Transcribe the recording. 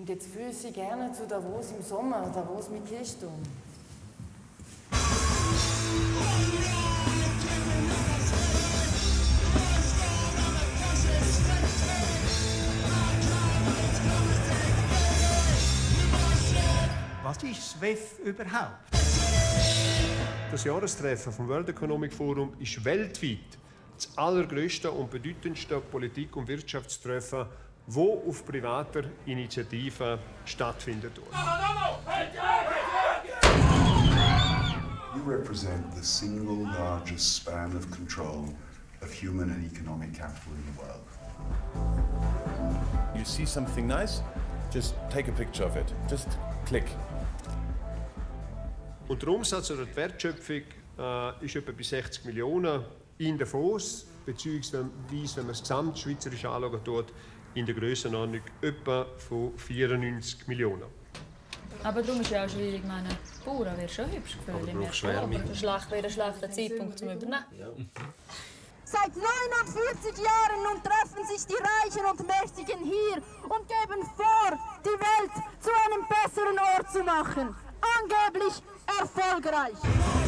Und jetzt führe sie gerne zu Davos im Sommer, Davos mit Kirchturm. Was ist SWEF überhaupt? Das Jahrestreffen vom World Economic Forum ist weltweit das allergrößte und bedeutendste Politik- und Wirtschaftstreffen, wo auf privater Initiative stattfindet. You represent the single largest span of control of human and economic capital in the world. You see something nice? Just take a picture of it. Just click. Und der Umsatz oder die Wertschöpfung äh, ist etwa bei 60 Millionen in Davos, beziehungsweise wenn man das gesamtschweizerisch anschauen tut, in der Grössenordnung etwa von 94 Millionen. Aber darum ist ja auch schwierig, meine Bauern wäre schon hübsch gefüllt im März. Aber schlecht wäre ein schlechter Zeitpunkt zum Übernehmen. Seit 49 Jahren nun treffen sich die Reichen und Mächtigen hier und geben vor, die Welt zu einem besseren Ort zu machen. Angeblich erfolgreich.